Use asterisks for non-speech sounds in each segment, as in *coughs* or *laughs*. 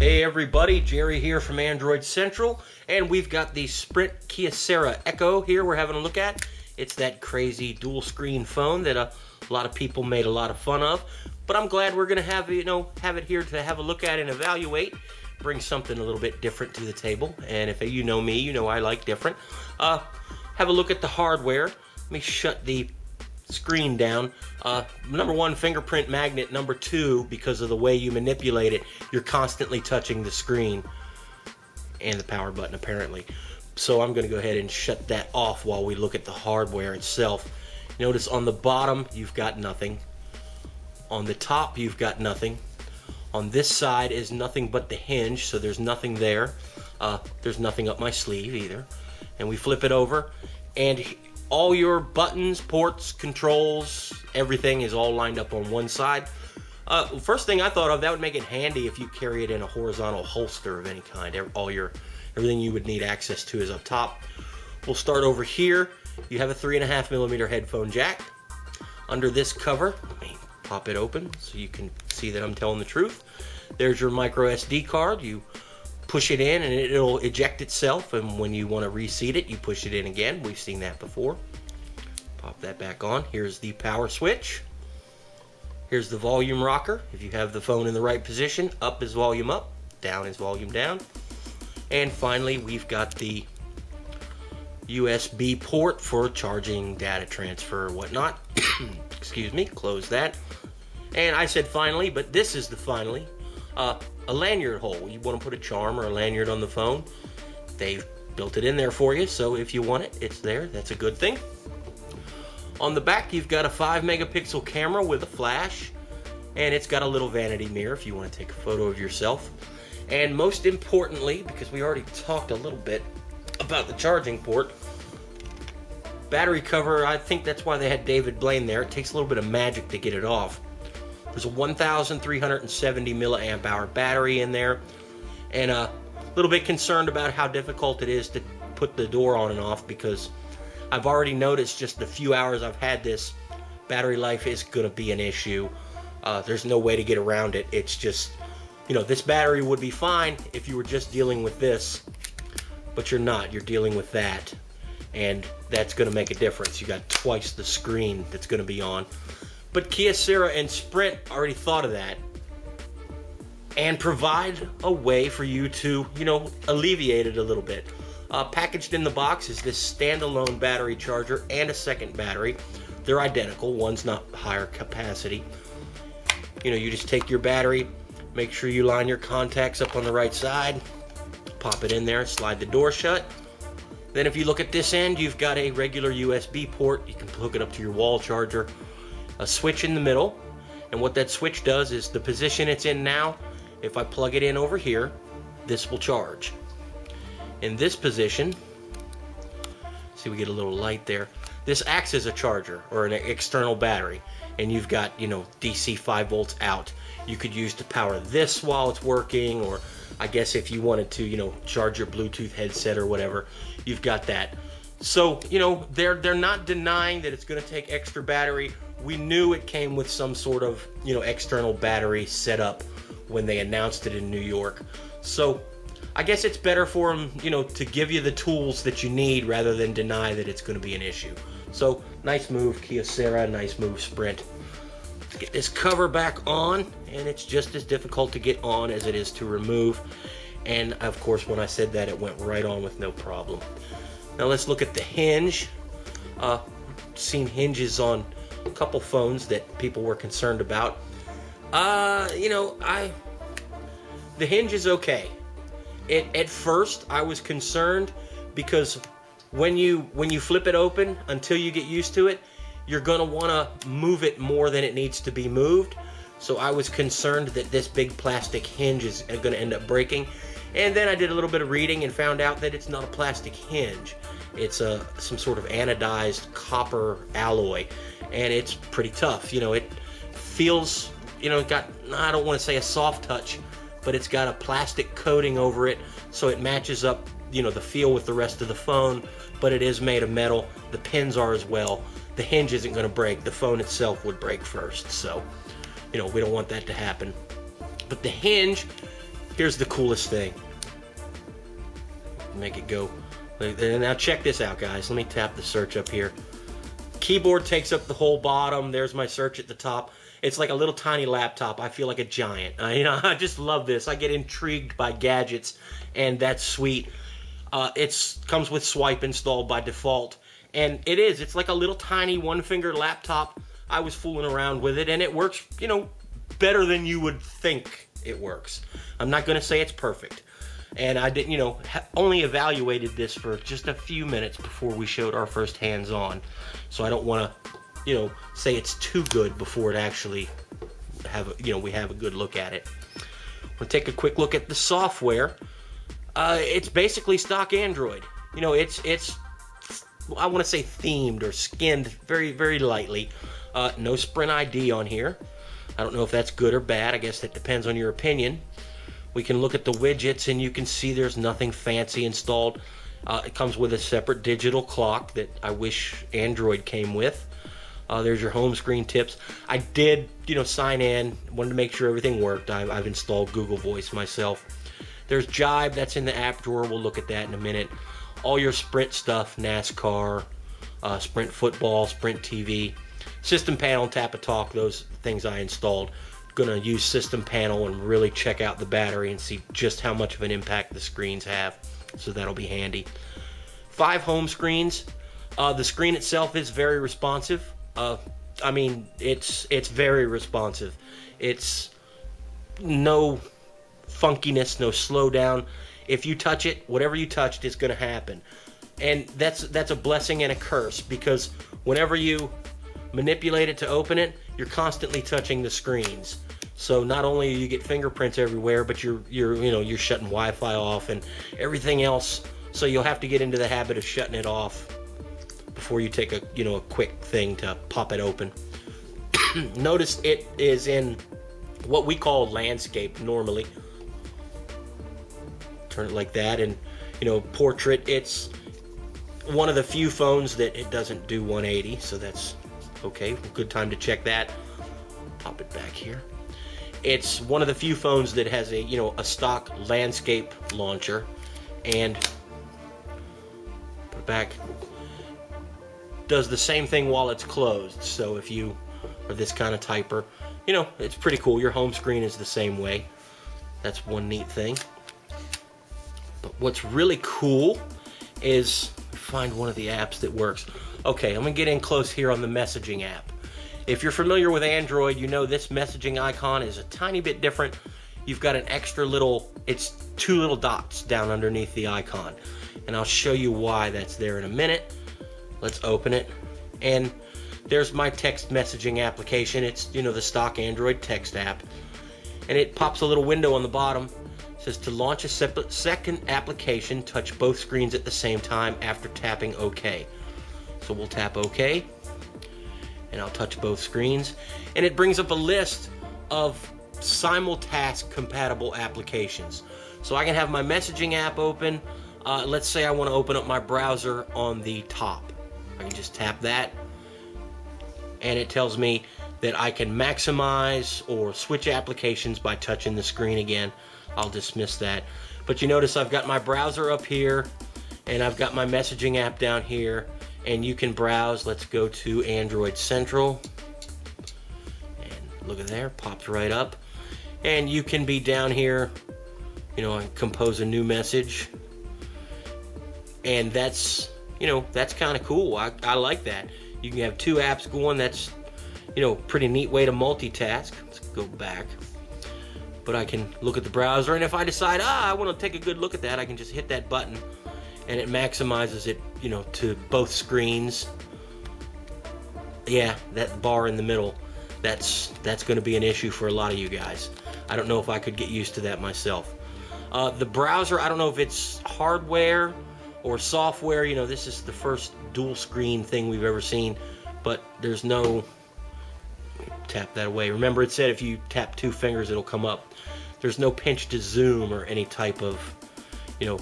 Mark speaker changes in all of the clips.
Speaker 1: Hey everybody, Jerry here from Android Central, and we've got the Sprint Kyocera Echo here we're having a look at. It's that crazy dual screen phone that a lot of people made a lot of fun of, but I'm glad we're gonna have you know have it here to have a look at and evaluate. Bring something a little bit different to the table, and if you know me, you know I like different. Uh, have a look at the hardware. Let me shut the screen down. Uh, number one, fingerprint magnet. Number two, because of the way you manipulate it, you're constantly touching the screen and the power button apparently. So I'm going to go ahead and shut that off while we look at the hardware itself. Notice on the bottom, you've got nothing. On the top, you've got nothing. On this side is nothing but the hinge, so there's nothing there. Uh, there's nothing up my sleeve either. And we flip it over, and all your buttons, ports, controls, everything is all lined up on one side. Uh, first thing I thought of, that would make it handy if you carry it in a horizontal holster of any kind. All your, everything you would need access to is up top. We'll start over here. You have a three and a half millimeter headphone jack. Under this cover, let me pop it open so you can see that I'm telling the truth. There's your micro SD card. You push it in and it'll eject itself and when you want to reseat it you push it in again. We've seen that before. Pop that back on. Here's the power switch. Here's the volume rocker. If you have the phone in the right position up is volume up down is volume down. And finally we've got the USB port for charging data transfer whatnot. *coughs* Excuse me close that. And I said finally but this is the finally uh, a lanyard hole. You want to put a charm or a lanyard on the phone, they've built it in there for you. So if you want it, it's there. That's a good thing. On the back, you've got a 5 megapixel camera with a flash, and it's got a little vanity mirror if you want to take a photo of yourself. And most importantly, because we already talked a little bit about the charging port, battery cover, I think that's why they had David Blaine there. It takes a little bit of magic to get it off. There's a 1,370 milliamp hour battery in there, and a little bit concerned about how difficult it is to put the door on and off because I've already noticed just the few hours I've had this, battery life is going to be an issue. Uh, there's no way to get around it. It's just, you know, this battery would be fine if you were just dealing with this, but you're not. You're dealing with that, and that's going to make a difference. You got twice the screen that's going to be on. But Kyocera and Sprint already thought of that and provide a way for you to, you know, alleviate it a little bit. Uh, packaged in the box is this standalone battery charger and a second battery. They're identical, one's not higher capacity. You know, you just take your battery, make sure you line your contacts up on the right side, pop it in there, slide the door shut. Then if you look at this end, you've got a regular USB port. You can hook it up to your wall charger a switch in the middle. And what that switch does is the position it's in now, if I plug it in over here, this will charge. In this position, see we get a little light there, this acts as a charger or an external battery. And you've got, you know, DC 5 volts out. You could use to power this while it's working, or I guess if you wanted to, you know, charge your Bluetooth headset or whatever, you've got that. So, you know, they're they're not denying that it's going to take extra battery we knew it came with some sort of you know external battery setup when they announced it in New York. So I guess it's better for them, you know, to give you the tools that you need rather than deny that it's going to be an issue. So nice move, Kyocera. Nice move, Sprint. Get this cover back on, and it's just as difficult to get on as it is to remove. And of course, when I said that, it went right on with no problem. Now let's look at the hinge. Uh, seen hinges on a couple phones that people were concerned about. Uh, you know, I the hinge is okay. It at first I was concerned because when you when you flip it open until you get used to it, you're want to move it more than it needs to be moved. So I was concerned that this big plastic hinge is to end up breaking. And then I did a little bit of reading and found out that it's not a plastic hinge. It's a some sort of anodized copper alloy and it's pretty tough. You know, it feels, you know, got, I don't want to say a soft touch, but it's got a plastic coating over it so it matches up, you know, the feel with the rest of the phone, but it is made of metal. The pins are as well. The hinge isn't going to break. The phone itself would break first, so, you know, we don't want that to happen. But the hinge here's the coolest thing. Make it go. Now check this out, guys. Let me tap the search up here. Keyboard takes up the whole bottom. There's my search at the top. It's like a little tiny laptop. I feel like a giant. I, *laughs* you know, I just love this. I get intrigued by gadgets, and that's sweet. Uh, it comes with Swype installed by default, and it is. It's like a little tiny one-finger laptop. I was fooling around with it, and it works, you know, better than you would think it works. I'm not going to say it's perfect. And I didn't, you know, only evaluated this for just a few minutes before we showed our first hands-on. So I don't want to, you know, say it's too good before it actually have, you know, we have a good look at it. We'll take a quick look at the software. Uh, it's basically stock Android. You know, it's it's I want to say themed or skinned very very lightly. Uh, no Sprint ID on here. I don't know if that's good or bad. I guess that depends on your opinion. We can look at the widgets and you can see there's nothing fancy installed. Uh, it comes with a separate digital clock that I wish Android came with. Uh, there's your home screen tips. I did, you know, sign in, wanted to make sure everything worked. I've, I've installed Google Voice myself. There's Jibe, that's in the app drawer. We'll look at that in a minute. All your Sprint stuff, NASCAR, uh, Sprint football, Sprint TV, system panel, Tapatalk, those things I installed. Gonna use system panel and really check out the battery and see just how much of an impact the screens have. So that'll be handy. Five home screens. Uh, the screen itself is very responsive. Uh, I mean, it's it's very responsive. It's no funkiness, no slowdown. If you touch it, whatever you touched is going to happen. And that's that's a blessing and a curse because whenever you manipulate it to open it, you're constantly touching the screens. So not only you get fingerprints everywhere, but you're you're you know you're shutting Wi-Fi off and everything else. So you'll have to get into the habit of shutting it off before you take a you know a quick thing to pop it open. *coughs* Notice it is in what we call landscape normally turn it like that and you know portrait it's one of the few phones that it doesn't do 180 so that's okay good time to check that. Pop it back here. It's one of the few phones that has a you know a stock landscape launcher. And put it back. Does the same thing while it's closed. So if you are this kind of typer you know it's pretty cool. Your home screen is the same way. That's one neat thing. But what's really cool is find one of the apps that works. Okay, I'm gonna get in close here on the messaging app. If you're familiar with Android, you know this messaging icon is a tiny bit different. You've got an extra little, it's two little dots down underneath the icon. And I'll show you why that's there in a minute. Let's open it. And there's my text messaging application. It's, you know, the stock Android text app. And it pops a little window on the bottom says to launch a second application, touch both screens at the same time after tapping OK. So we'll tap OK, and I'll touch both screens, and it brings up a list of simultask compatible applications. So I can have my messaging app open. Uh, let's say I want to open up my browser on the top. I can just tap that, and it tells me that I can maximize or switch applications by touching the screen again. I'll dismiss that. But you notice I've got my browser up here and I've got my messaging app down here and you can browse. Let's go to Android Central. And look at there, pops right up. And you can be down here, you know, and compose a new message. And that's, you know, that's kind of cool. I, I like that. You can have two apps going. That's, you know, pretty neat way to multitask. Let's go back but I can look at the browser and if I decide ah I want to take a good look at that I can just hit that button and it maximizes it you know to both screens yeah that bar in the middle that's that's going to be an issue for a lot of you guys I don't know if I could get used to that myself uh, the browser I don't know if it's hardware or software you know this is the first dual screen thing we've ever seen but there's no tap that away. Remember it said if you tap two fingers it'll come up. There's no pinch to zoom or any type of, you know,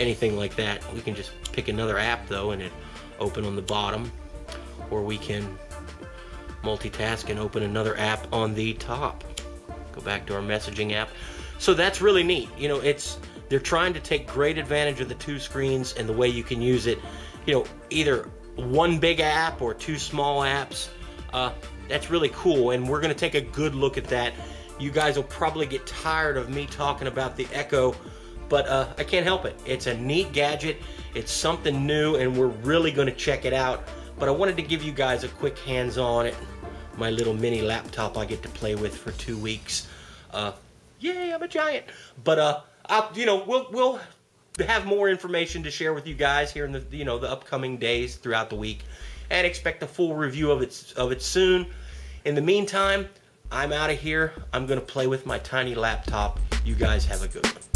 Speaker 1: anything like that. We can just pick another app though and it open on the bottom or we can multitask and open another app on the top. Go back to our messaging app. So that's really neat. You know, it's they're trying to take great advantage of the two screens and the way you can use it. You know, either one big app or two small apps. Uh, that's really cool, and we're going to take a good look at that. You guys will probably get tired of me talking about the Echo, but uh, I can't help it. It's a neat gadget. It's something new, and we're really going to check it out. But I wanted to give you guys a quick hands-on it. My little mini laptop I get to play with for two weeks. Uh, yay, I'm a giant. But uh, I'll, you know, we'll we'll have more information to share with you guys here in the you know the upcoming days throughout the week, and expect a full review of it of it soon. In the meantime, I'm out of here. I'm gonna play with my tiny laptop. You guys have a good one.